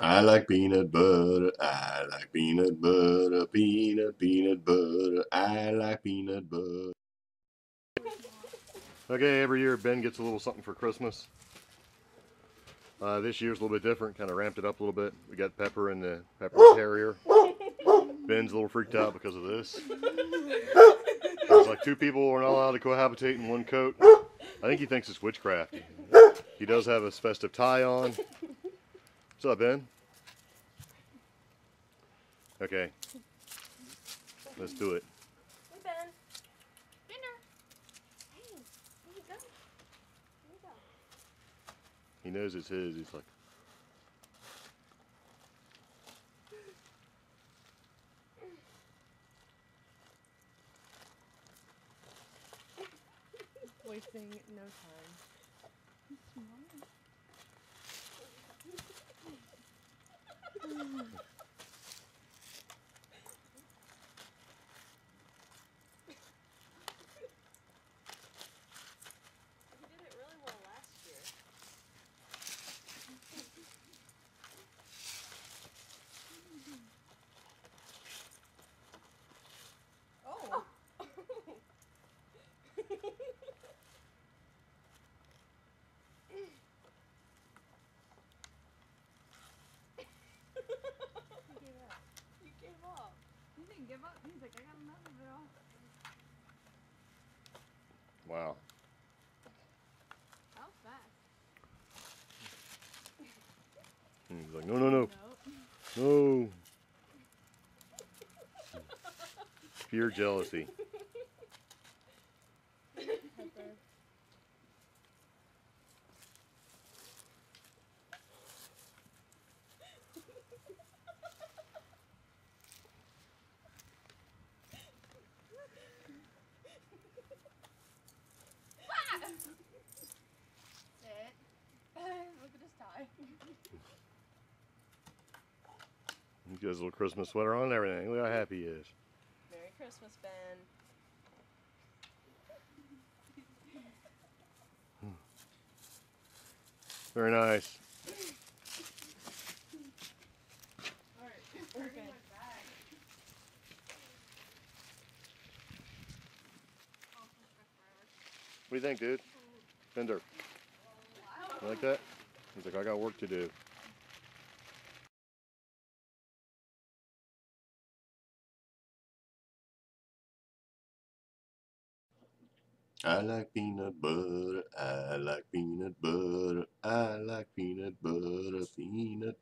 I like peanut butter. I like peanut butter. Peanut, peanut butter. I like peanut butter. Okay, every year Ben gets a little something for Christmas. Uh, this year's a little bit different, kind of ramped it up a little bit. We got Pepper and the Pepper Terrier. Ben's a little freaked out because of this. There's like two people are not allowed to cohabitate in one coat. I think he thinks it's witchcraft. He does have a festive tie on. What's up, Ben? Okay. Let's do it. Hey, Ben. Dinner. Hey, where you go? Where you go? He knows it's his. He's like, Wasting no time. He did it really well last year. Oh. You gave up. He didn't give up. He's like, I got of wow. How fast? And he's like, no, no, no, No. no. Pure jealousy. Pepper. Sit. Look at his tie. He got his little Christmas sweater on and everything. Look how happy he is. Merry Christmas, Ben. Very nice. Okay. What do you think, dude? Bender. You like that? He's like, I got work to do. I like peanut butter. I like peanut butter. I like peanut butter. Peanut